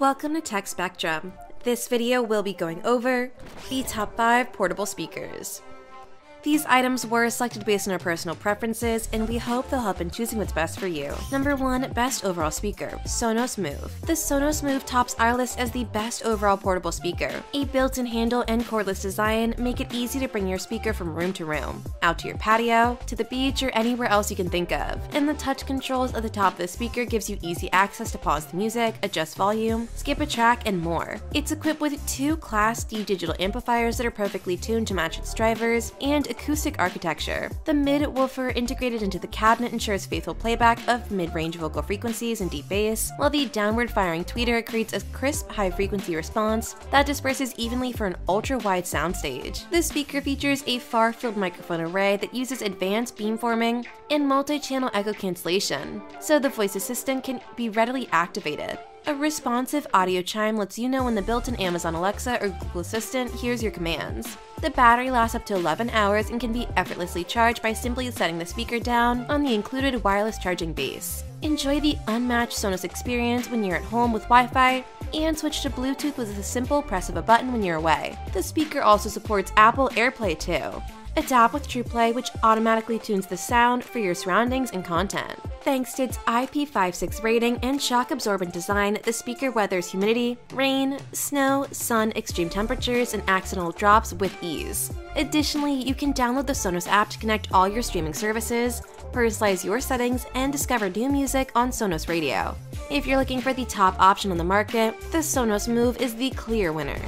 Welcome to Tech Spectrum. This video will be going over the top 5 portable speakers. These items were selected based on our personal preferences, and we hope they'll help in choosing what's best for you. Number 1 Best Overall Speaker Sonos Move. The Sonos Move tops our list as the best overall portable speaker. A built in handle and cordless design make it easy to bring your speaker from room to room, out to your patio, to the beach, or anywhere else you can think of. And the touch controls at the top of the speaker gives you easy access to pause the music, adjust volume, skip a track, and more. It's equipped with two Class D digital amplifiers that are perfectly tuned to match its drivers, and acoustic architecture. The mid woofer integrated into the cabinet ensures faithful playback of mid-range vocal frequencies and deep bass, while the downward firing tweeter creates a crisp high-frequency response that disperses evenly for an ultra-wide soundstage. The speaker features a far-field microphone array that uses advanced beamforming and multi-channel echo cancellation, so the voice assistant can be readily activated. A responsive audio chime lets you know when the built-in Amazon Alexa or Google Assistant hears your commands. The battery lasts up to 11 hours and can be effortlessly charged by simply setting the speaker down on the included wireless charging base. Enjoy the unmatched Sonos experience when you're at home with Wi-Fi, and switch to Bluetooth with a simple press of a button when you're away. The speaker also supports Apple AirPlay too. Adapt with TruePlay, which automatically tunes the sound for your surroundings and content. Thanks to its IP56 rating and shock absorbent design, the speaker weathers humidity, rain, snow, sun, extreme temperatures, and accidental drops with ease. Additionally, you can download the Sonos app to connect all your streaming services, personalize your settings, and discover new music on Sonos Radio. If you're looking for the top option on the market, the Sonos Move is the clear winner.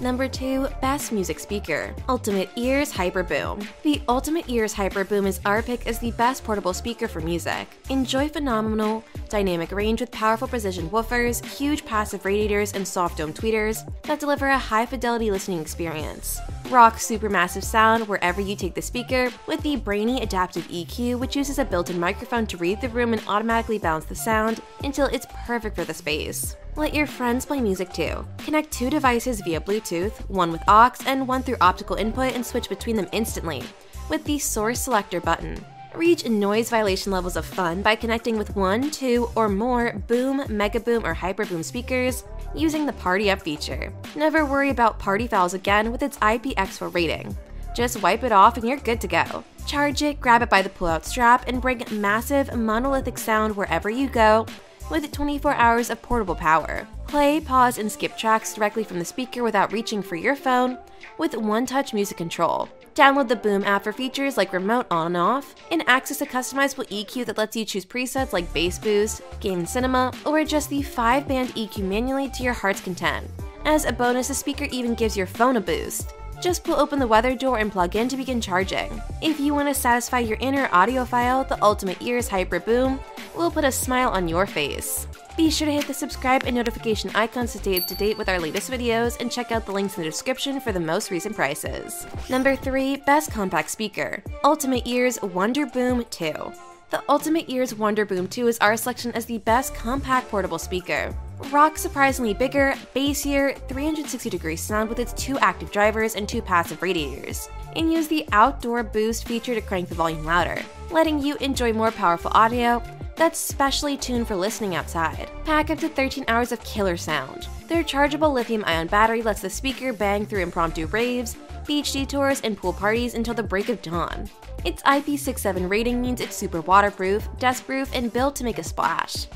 Number 2 Best Music Speaker Ultimate Ears Hyper Boom. The Ultimate Ears Hyper Boom is our pick as the best portable speaker for music. Enjoy phenomenal dynamic range with powerful precision woofers, huge passive radiators, and soft dome tweeters that deliver a high fidelity listening experience. Rock supermassive sound wherever you take the speaker with the brainy adaptive EQ, which uses a built in microphone to read the room and automatically balance the sound until it's perfect for the space. Let your friends play music too. Connect two devices via Bluetooth, one with aux and one through optical input, and switch between them instantly with the Source Selector button. Reach noise violation levels of fun by connecting with one, two, or more Boom, Mega Boom, or Hyper Boom speakers using the Party Up feature. Never worry about party fouls again with its IPX4 rating. Just wipe it off and you're good to go. Charge it, grab it by the pull-out strap, and bring massive monolithic sound wherever you go with 24 hours of portable power. Play, pause, and skip tracks directly from the speaker without reaching for your phone with one-touch music control. Download the Boom app for features like remote on and off, and access a customizable EQ that lets you choose presets like bass boost, gain cinema, or adjust the 5-band EQ manually to your heart's content. As a bonus, the speaker even gives your phone a boost. Just pull open the weather door and plug in to begin charging. If you want to satisfy your inner audiophile, the Ultimate Ears Hyper Boom will put a smile on your face. Be sure to hit the subscribe and notification icons to stay up to date with our latest videos and check out the links in the description for the most recent prices. Number 3 Best Compact Speaker Ultimate Ears Wonder Boom 2 the Ultimate Ears Wonder Boom 2 is our selection as the best compact portable speaker. Rock surprisingly bigger, bassier, 360 degree sound with its two active drivers and two passive radiators, and use the outdoor boost feature to crank the volume louder, letting you enjoy more powerful audio that's specially tuned for listening outside. Pack up to 13 hours of killer sound. Their chargeable lithium ion battery lets the speaker bang through impromptu raves, beach detours, and pool parties until the break of dawn. Its IP67 rating means it's super waterproof, dustproof, and built to make a splash.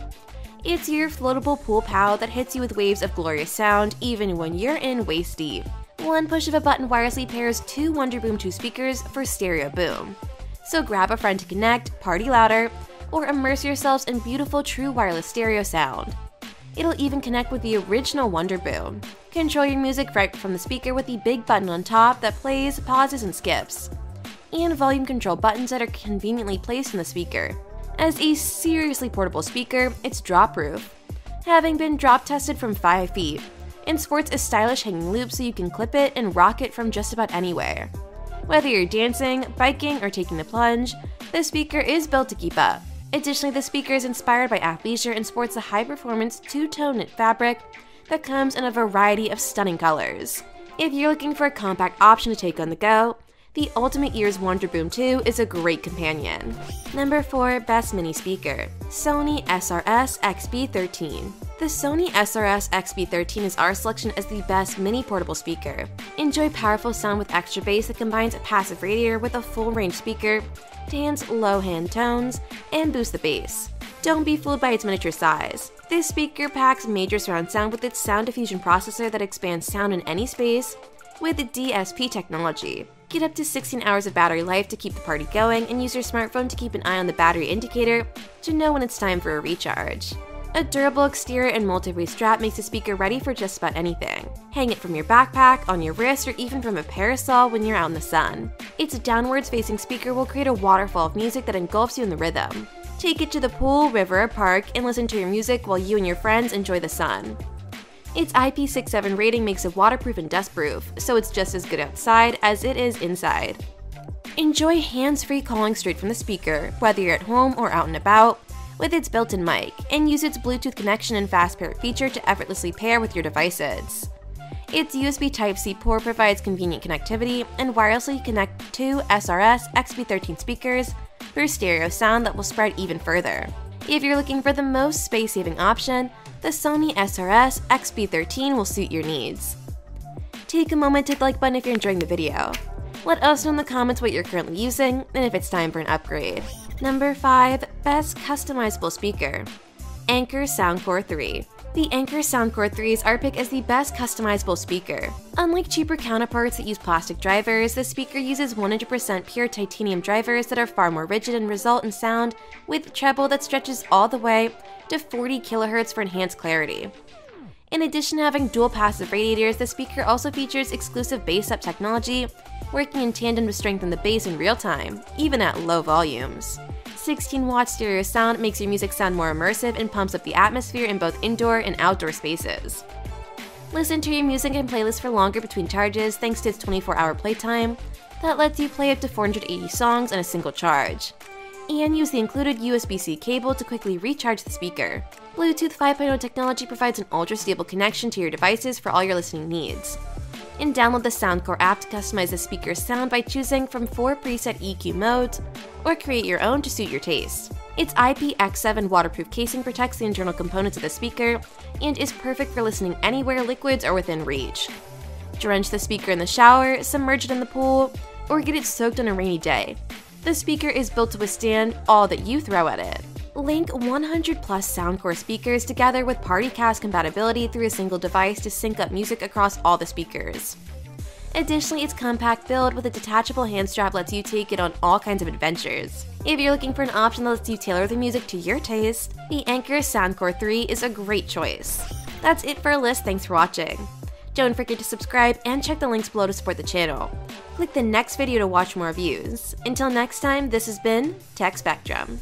It's your floatable pool pal that hits you with waves of glorious sound even when you're in waist deep. One push of a button wirelessly pairs two Wonderboom 2 speakers for stereo boom. So grab a friend to connect, party louder, or immerse yourselves in beautiful true wireless stereo sound. It'll even connect with the original Wonder Boom. Control your music right from the speaker with the big button on top that plays, pauses, and skips and volume control buttons that are conveniently placed in the speaker. As a seriously portable speaker, it's drop-proof, having been drop tested from 5 feet, and sports a stylish hanging loop so you can clip it and rock it from just about anywhere. Whether you're dancing, biking, or taking the plunge, the speaker is built to keep up. Additionally, the speaker is inspired by athleisure and sports a high-performance two-tone knit fabric that comes in a variety of stunning colors. If you're looking for a compact option to take on the go, the Ultimate Ears Wonder Boom 2 is a great companion. Number 4 Best Mini Speaker Sony SRS XB13 The Sony SRS XB13 is our selection as the best mini portable speaker. Enjoy powerful sound with extra bass that combines a passive radiator with a full range speaker enhance low hand tones and boost the bass. Don't be fooled by its miniature size. This speaker packs major surround sound with its sound diffusion processor that expands sound in any space with the DSP technology. Get up to 16 hours of battery life to keep the party going and use your smartphone to keep an eye on the battery indicator to know when it's time for a recharge. A durable exterior and multi-way strap makes the speaker ready for just about anything. Hang it from your backpack, on your wrist, or even from a parasol when you're out in the sun. Its downwards facing speaker will create a waterfall of music that engulfs you in the rhythm. Take it to the pool, river, or park and listen to your music while you and your friends enjoy the sun. Its IP67 rating makes it waterproof and dustproof, so it's just as good outside as it is inside. Enjoy hands-free calling straight from the speaker, whether you're at home or out and about, with its built-in mic, and use its Bluetooth connection and fast pair feature to effortlessly pair with your devices. Its USB Type-C port provides convenient connectivity and wirelessly connect two SRS XB13 speakers for stereo sound that will spread even further. If you're looking for the most space-saving option, the Sony SRS XB13 will suit your needs. Take a moment to hit the like button if you're enjoying the video. Let us know in the comments what you're currently using and if it's time for an upgrade. Number 5. Best Customizable Speaker Anker Soundcore 3 the Anker Soundcore 3 is pick as the best customizable speaker. Unlike cheaper counterparts that use plastic drivers, the speaker uses 100% pure titanium drivers that are far more rigid and result in sound with treble that stretches all the way to 40 kHz for enhanced clarity. In addition to having dual passive radiators, the speaker also features exclusive bass up technology, working in tandem to strengthen the bass in real time, even at low volumes. 16 watt stereo sound makes your music sound more immersive and pumps up the atmosphere in both indoor and outdoor spaces. Listen to your music and playlist for longer between charges thanks to its 24 hour playtime that lets you play up to 480 songs on a single charge. And use the included USB C cable to quickly recharge the speaker. Bluetooth 5.0 technology provides an ultra stable connection to your devices for all your listening needs and download the Soundcore app to customize the speaker's sound by choosing from four preset EQ modes, or create your own to suit your taste. Its IPX7 waterproof casing protects the internal components of the speaker and is perfect for listening anywhere liquids are within reach. Drench the speaker in the shower, submerge it in the pool, or get it soaked on a rainy day. The speaker is built to withstand all that you throw at it. Link 100 plus Soundcore speakers together with PartyCast compatibility through a single device to sync up music across all the speakers. Additionally, its compact build with a detachable hand strap lets you take it on all kinds of adventures. If you're looking for an option that lets you tailor the music to your taste, the Anker Soundcore 3 is a great choice. That's it for our list, thanks for watching. Don't forget to subscribe and check the links below to support the channel. Click the next video to watch more reviews. Until next time, this has been Tech Spectrum.